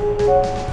Música